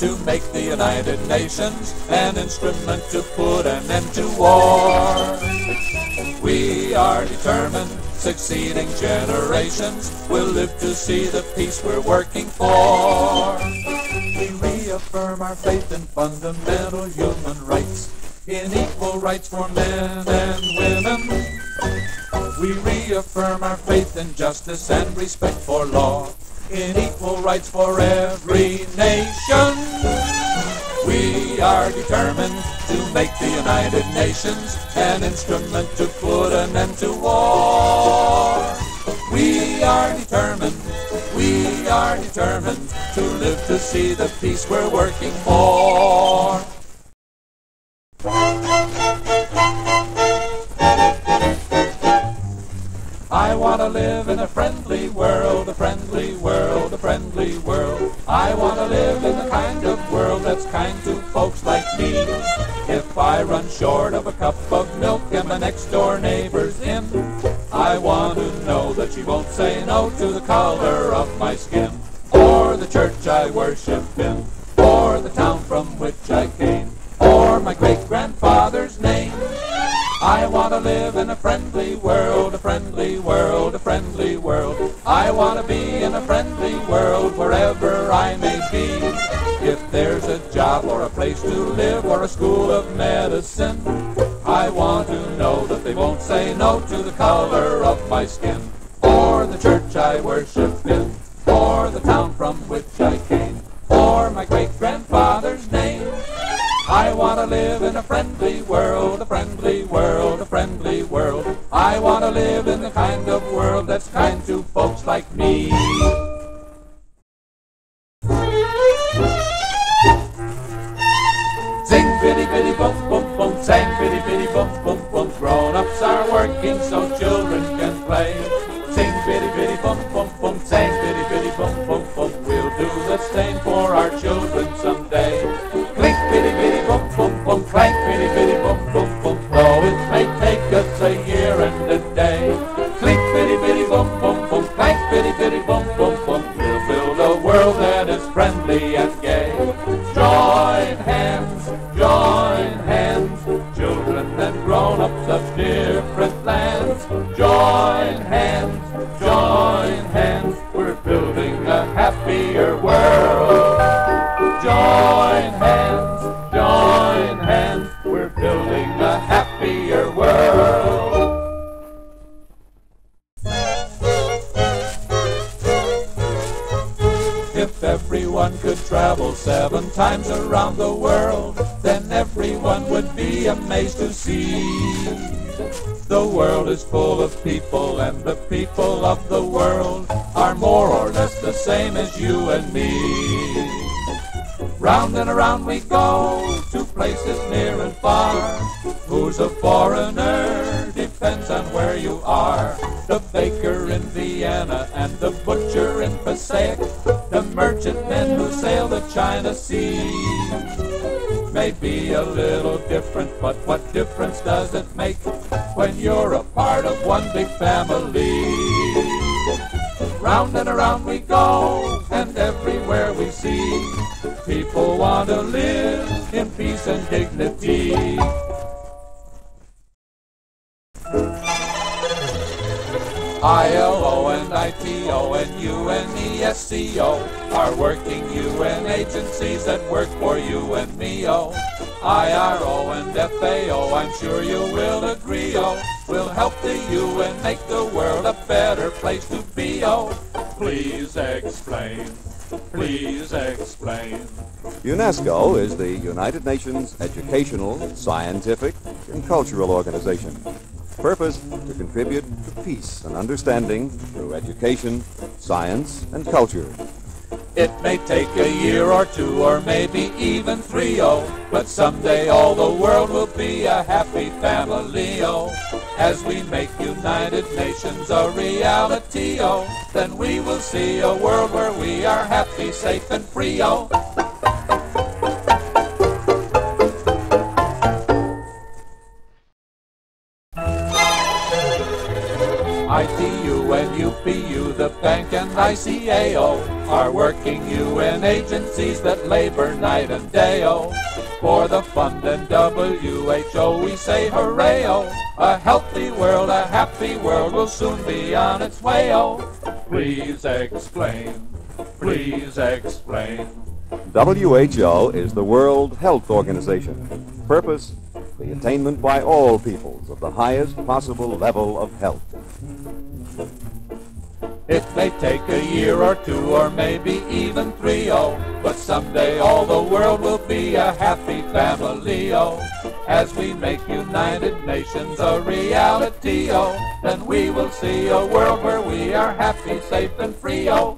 to make the United Nations an instrument to put an end to war. We are determined, succeeding generations will live to see the peace we're working for. We reaffirm our faith in fundamental human rights, in equal rights for men and women. We reaffirm our faith in justice and respect for law, in equal rights for every nation. We are determined to make the United Nations an instrument to put an end to war. We are determined, we are determined to live to see the peace we're working for. I want to live in a friendly world, a friendly world, a friendly world. I want to live color of my skin, or the church I worship in, or the town from which I came, or my great grandfather's name. I want to live in a friendly world, a friendly world, a friendly world. I want to be in a friendly world wherever I may be. If there's a job or a place to live or a school of medicine, I want to know that they won't say no to the color of my skin, or the church I worship in, from which I came, or my great grandfather's name. I want to live in a friendly world, a friendly world, a friendly world. I want to live in the kind of world that's kind to folks like me. Sing bitty bitty boom boom boom, sang bitty bitty boom boom boom. Grown-ups are working so children can play. Sing bitty bitty boom boom boom, bitty boom boom boom. Do for our children someday. Clink bitty bitty boom boom boom, clank bitty bitty boom boom boom. Though it may take us a year and a day. Clink bitty bitty boom boom boom, clank bitty bitty boom boom boom. We'll build a world that is friendly and gay. Travel seven times around the world, then everyone would be amazed to see. The world is full of people, and the people of the world are more or less the same as you and me. Round and around we go to places near and far. Who's a foreigner depends on where you are. The baker in Vienna and the butcher in Passaic, the merchantmen who sail the China Sea. May be a little different, but what difference does it make when you're a part of one big family? Round and around we go, and everywhere we see, people want to live in peace and dignity. ILO and ITO and UNESCO are working UN agencies that work for you and me, oh. IRO and FAO, I'm sure you will agree, oh. Will help the UN make the world a better place to be, oh. Please explain, please explain. UNESCO is the United Nations educational, scientific, and cultural organization. Purpose to contribute to peace and understanding through education, science, and culture. It may take a year or two or maybe even three, oh, but someday all the world will be a happy family, oh. As we make United Nations a reality, oh, then we will see a world where we are happy, safe, and free, oh. ITU and UPU, the bank and ICAO are working UN agencies that labor night and day. -o. For the fund and WHO we say hooray -o. A healthy world, a happy world will soon be on its way. -o. Please explain, please explain. WHO is the World Health Organization. Purpose, the attainment by all peoples of the highest possible level of health. It may take a year or two or maybe even three, oh, but someday all the world will be a happy family, oh. As we make United Nations a reality, oh, then we will see a world where we are happy, safe and free, oh.